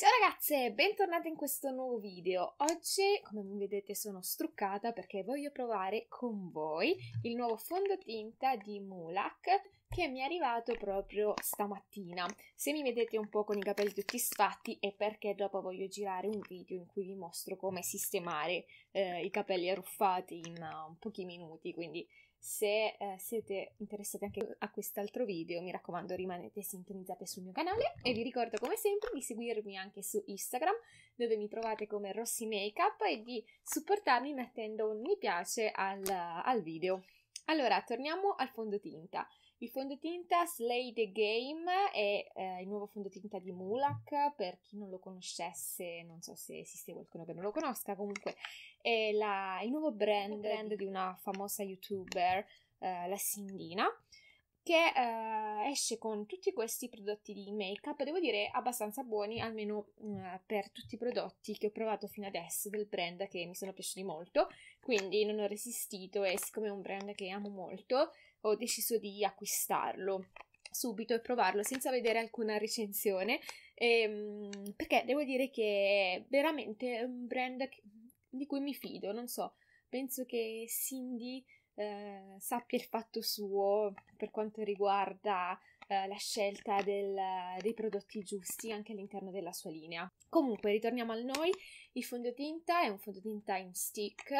Ciao ragazze, bentornate in questo nuovo video. Oggi, come vedete, sono struccata perché voglio provare con voi il nuovo fondotinta di Mulak che mi è arrivato proprio stamattina. Se mi vedete un po' con i capelli tutti sfatti è perché dopo voglio girare un video in cui vi mostro come sistemare eh, i capelli arruffati in uh, pochi minuti, quindi se eh, siete interessati anche a quest'altro video, mi raccomando rimanete sintonizzate sul mio canale e vi ricordo come sempre di seguirmi anche su Instagram dove mi trovate come Rossi Makeup e di supportarmi mettendo un mi piace al, al video. Allora, torniamo al fondotinta. Il fondotinta Slay the Game è eh, il nuovo fondotinta di Mulak, per chi non lo conoscesse, non so se esiste qualcuno che non lo conosca, comunque è la, il nuovo brand, brand, di una famosa youtuber, eh, la Sindina, che eh, esce con tutti questi prodotti di make-up, devo dire abbastanza buoni, almeno mm, per tutti i prodotti che ho provato fino adesso del brand che mi sono piaciuti molto, quindi non ho resistito e siccome è un brand che amo molto, ho deciso di acquistarlo subito e provarlo senza vedere alcuna recensione ehm, perché devo dire che è veramente un brand di cui mi fido, non so, penso che Cindy eh, sappia il fatto suo per quanto riguarda eh, la scelta del, dei prodotti giusti anche all'interno della sua linea. Comunque, ritorniamo a noi. Il fondotinta è un fondotinta in stick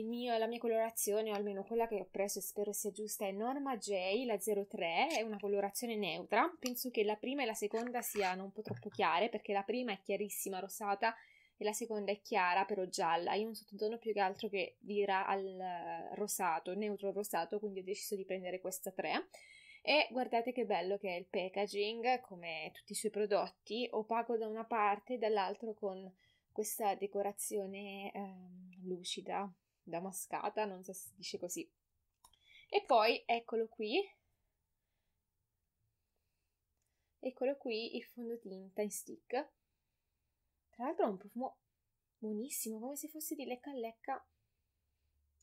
mio, la mia colorazione, o almeno quella che ho preso e spero sia giusta, è Norma J, la 03, è una colorazione neutra. Penso che la prima e la seconda siano un po' troppo chiare, perché la prima è chiarissima, rosata, e la seconda è chiara, però gialla. Io un sottotono più che altro che vira al rosato, neutro rosato, quindi ho deciso di prendere questa 3. E guardate che bello che è il packaging, come tutti i suoi prodotti, opaco da una parte e dall'altro con questa decorazione eh, lucida, damascata, non so se si dice così. E poi eccolo qui. Eccolo qui il fondotinta in stick. Tra l'altro ha un profumo buonissimo, come se fosse di lecca a lecca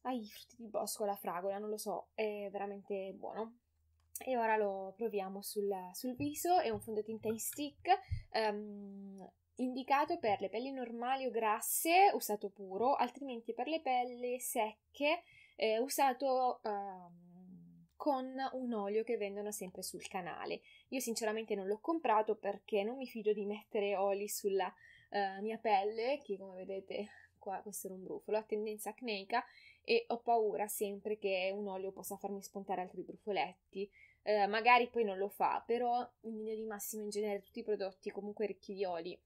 ai frutti di bosco, la fragola, non lo so, è veramente buono. E ora lo proviamo sul, sul viso, è un fondotinta in stick, um, indicato per le pelli normali o grasse, usato puro, altrimenti per le pelli secche, eh, usato um, con un olio che vendono sempre sul canale. Io sinceramente non l'ho comprato perché non mi fido di mettere oli sulla uh, mia pelle, che come vedete qua questo era un brufolo, ha tendenza acneica e ho paura sempre che un olio possa farmi spuntare altri brufoletti. Uh, magari poi non lo fa, però in linea di massimo in genere tutti i prodotti comunque ricchi di oli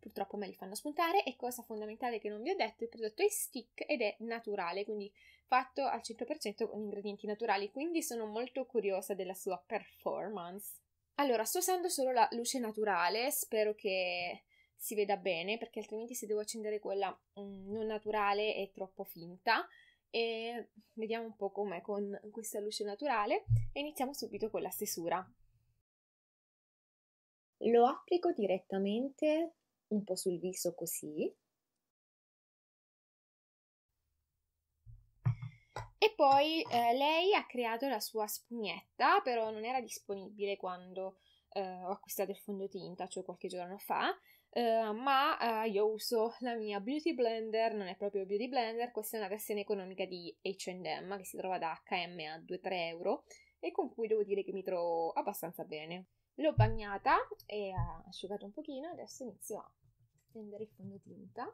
purtroppo me li fanno spuntare e cosa fondamentale che non vi ho detto, il prodotto è stick ed è naturale, quindi fatto al 100% con ingredienti naturali, quindi sono molto curiosa della sua performance. Allora, sto usando solo la luce naturale, spero che si veda bene, perché altrimenti se devo accendere quella mm, non naturale è troppo finta. E vediamo un po' com'è con questa luce naturale e iniziamo subito con la stesura. Lo applico direttamente un po' sul viso così. E poi eh, lei ha creato la sua spugnetta, però non era disponibile quando eh, ho acquistato il fondotinta, cioè qualche giorno fa. Uh, ma uh, io uso la mia Beauty Blender, non è proprio Beauty Blender, questa è una versione economica di H&M che si trova da H&M a 2-3 euro e con cui devo dire che mi trovo abbastanza bene. L'ho bagnata e asciugato un pochino, adesso inizio a prendere il fondotinta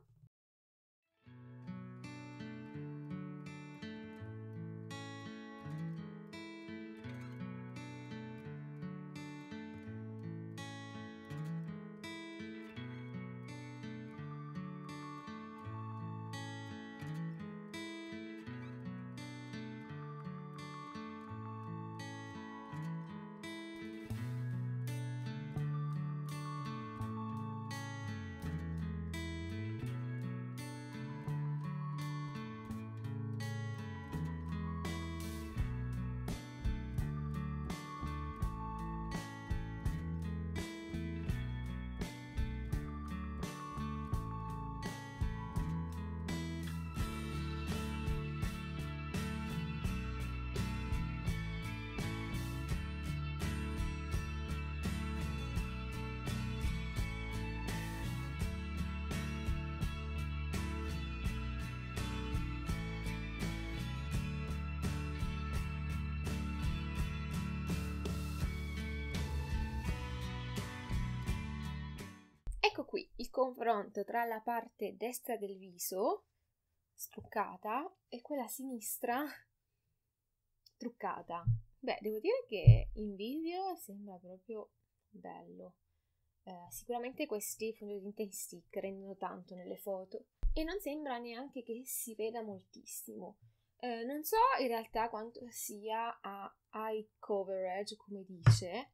confronto tra la parte destra del viso struccata e quella sinistra truccata. Beh, devo dire che in video sembra proprio bello. Eh, sicuramente questi fondotinta in stick rendono tanto nelle foto e non sembra neanche che si veda moltissimo. Eh, non so in realtà quanto sia a eye coverage, come dice,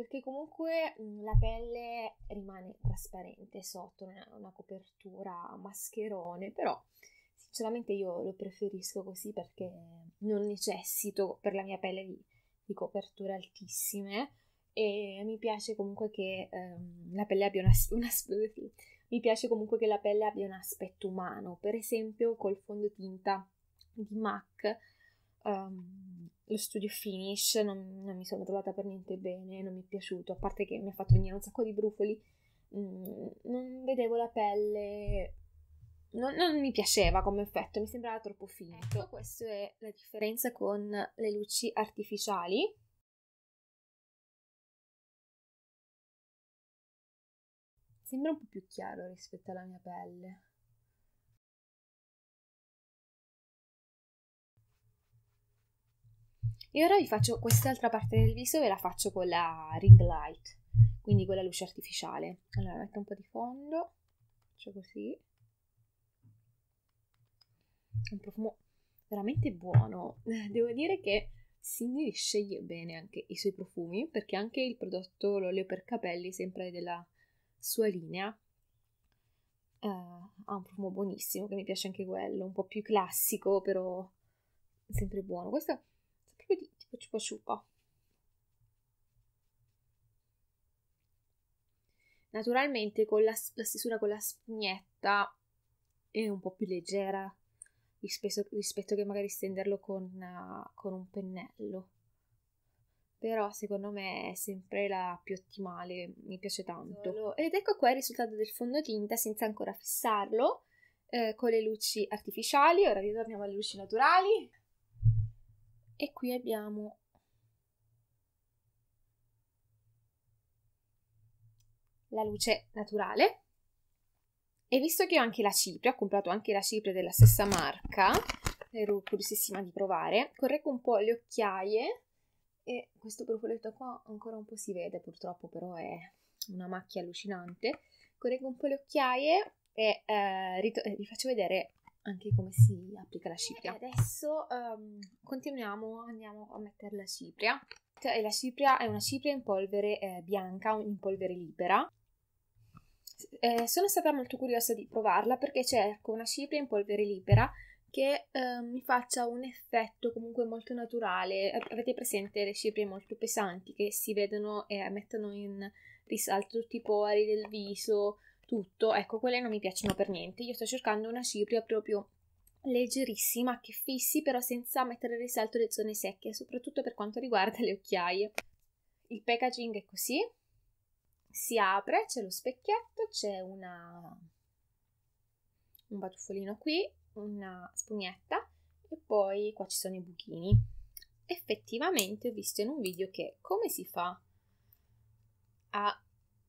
perché comunque mm, la pelle rimane trasparente sotto, non è una copertura mascherone, però sinceramente io lo preferisco così perché non necessito per la mia pelle di, di coperture altissime e mi piace comunque che um, la pelle abbia una, una mi piace comunque che la pelle abbia un aspetto umano, per esempio col fondotinta di MAC um, lo studio finish non, non, mi sono trovata per niente bene, non mi è piaciuto, a parte che mi ha fatto venire un sacco di brufoli, mm, non vedevo la pelle, non, non, mi piaceva come effetto, mi sembrava troppo finto. Ecco, questa è la differenza con le luci artificiali. Sembra un po' più chiaro rispetto alla mia pelle. E ora vi faccio quest'altra parte del viso e la faccio con la ring light, quindi con la luce artificiale. Allora metto un po' di fondo, faccio così. È un profumo veramente buono. Devo dire che Cindy sceglie bene anche i suoi profumi, perché anche il prodotto, l'olio per capelli, sempre della sua linea, uh, ha un profumo buonissimo, che mi piace anche quello, un po' più classico, però sempre buono. Questo ciupa ciupa. Naturalmente con la, la stesura con la spugnetta è un po' più leggera rispetto, rispetto che magari stenderlo con, uh, con un pennello. Però secondo me è sempre la più ottimale, mi piace tanto. Ed ecco qua il risultato del fondotinta senza ancora fissarlo, eh, con le luci artificiali. Ora ritorniamo alle luci naturali e qui abbiamo la luce naturale e visto che ho anche la cipria, ho comprato anche la cipria della stessa marca, ero curiosissima di provare, correggo un po' le occhiaie e questo profumetto qua ancora un po' si vede purtroppo, però è una macchia allucinante. Correggo un po' le occhiaie e eh, rit- vi faccio vedere anche come si applica la cipria. E adesso um, continuiamo, andiamo a mettere la cipria. E la cipria è una cipria in polvere eh, bianca, in polvere libera. Eh, sono stata molto curiosa di provarla perché cerco una cipria in polvere libera che eh, mi faccia un effetto comunque molto naturale. Avete presente le ciprie molto pesanti che si vedono e mettono in risalto tutti i pori del viso, tutto, ecco, quelle non mi piacciono per niente. Io sto cercando una cipria proprio leggerissima che fissi però senza mettere in risalto le zone secche, soprattutto per quanto riguarda le occhiaie. Il packaging è così, si apre, c'è lo specchietto, c'è una un batuffolino qui, una spugnetta e poi qua ci sono i buchini. Effettivamente ho visto in un video che come si fa a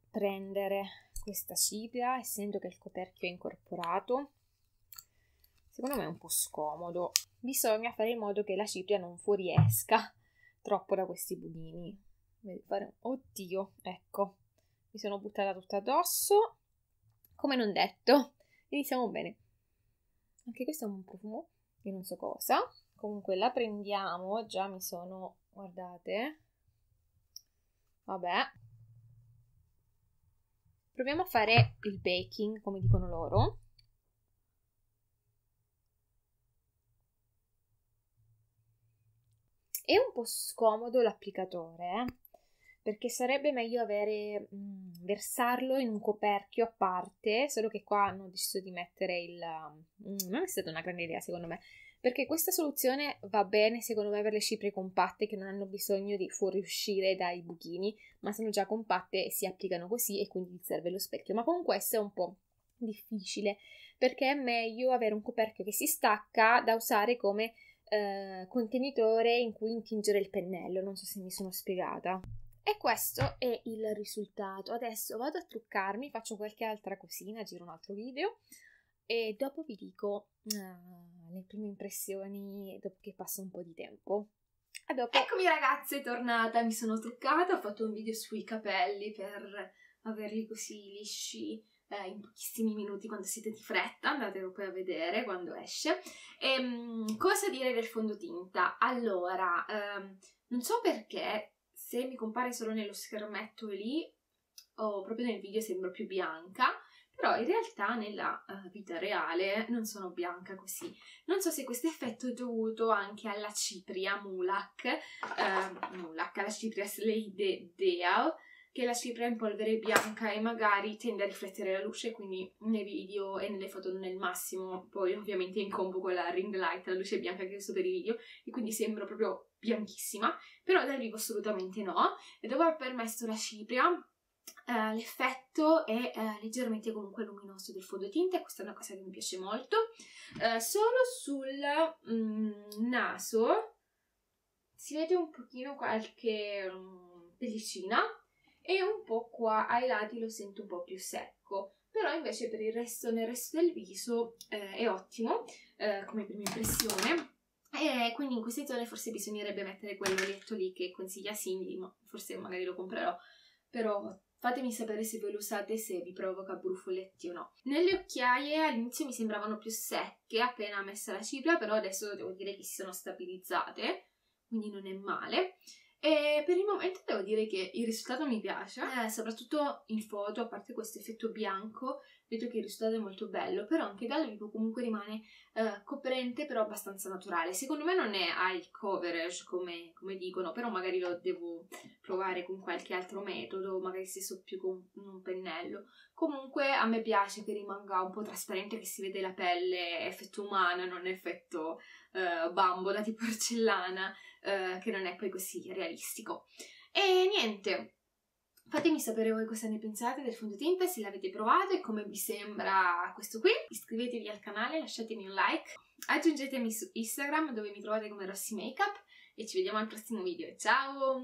prendere questa cipria, essendo che il coperchio è incorporato, secondo me è un po' scomodo. Bisogna fare in modo che la cipria non fuoriesca troppo da questi budini. Oddio, ecco, mi sono buttata tutta addosso. Come non detto, iniziamo bene. Anche questo è un profumo di non so cosa. Comunque la prendiamo, già mi sono, guardate. Vabbè, Proviamo a fare il baking, come dicono loro. È un po' scomodo l'applicatore, eh? perché sarebbe meglio avere, mh, mm, versarlo in un coperchio a parte, solo che qua hanno deciso di mettere il... Mh, mm, non è stata una grande idea secondo me, perché questa soluzione va bene secondo me per le cipre compatte che non hanno bisogno di fuoriuscire dai buchini, ma sono già compatte e si applicano così e quindi serve lo specchio. Ma con questo è un po' difficile perché è meglio avere un coperchio che si stacca da usare come eh, contenitore in cui intingere il pennello. Non so se mi sono spiegata. E questo è il risultato. Adesso vado a truccarmi, faccio qualche altra cosina, giro un altro video e dopo vi dico uh, le prime impressioni dopo che passa un po' di tempo. A dopo. Eccomi ragazze, tornata, mi sono truccata, ho fatto un video sui capelli per averli così lisci eh, in pochissimi minuti quando siete di fretta, andatelo poi a vedere quando esce. E, um, cosa dire del fondotinta? Allora, um, non so perché se mi compare solo nello schermetto lì o proprio nel video sembro più bianca, però in realtà nella uh, vita reale non sono bianca così. Non so se questo effetto è dovuto anche alla cipria Mulak, uh, Mulak, alla cipria Slade Deal, che la cipria in polvere bianca e magari tende a riflettere la luce, quindi nei video e nelle foto non è il massimo, poi ovviamente in combo con la ring light, la luce bianca che visto per i video, e quindi sembra proprio bianchissima, però dal vivo assolutamente no, e dopo aver permesso la cipria, Uh, l'effetto è uh, leggermente comunque luminoso del fondotinta questa è una cosa che mi piace molto. Uh, solo sul mm, naso si vede un pochino qualche um, pellicina e un po' qua ai lati lo sento un po' più secco. Però invece per il resto, nel resto del viso è ottimo come prima impressione. E quindi in queste zone forse bisognerebbe mettere quell'olietto lì che consiglia Cindy, ma forse magari lo comprerò. Però Fatemi sapere se voi lo usate se vi provoca brufoletti o no. Nelle occhiaie all'inizio mi sembravano più secche appena messa la cipria, però adesso devo dire che si sono stabilizzate, quindi non è male. E per il momento devo dire che il risultato mi piace, eh, soprattutto in foto, a parte questo effetto bianco, vedo che il risultato è molto bello, però anche dal vivo comunque rimane eh, coprente, però abbastanza naturale. Secondo me non è eye coverage come, come, dicono, però magari lo devo provare con qualche altro metodo, magari se so più con un pennello. Comunque a me piace che rimanga un po' trasparente, che si vede la pelle, effetto umano, non effetto eh, bambola di porcellana eh, che non è poi così realistico. E niente, fatemi sapere voi cosa ne pensate del fondotinta, se l'avete provato e come vi sembra questo qui. Iscrivetevi al canale, lasciatemi un like, aggiungetemi su Instagram dove mi trovate come Rossi Makeup e ci vediamo al prossimo video. Ciao!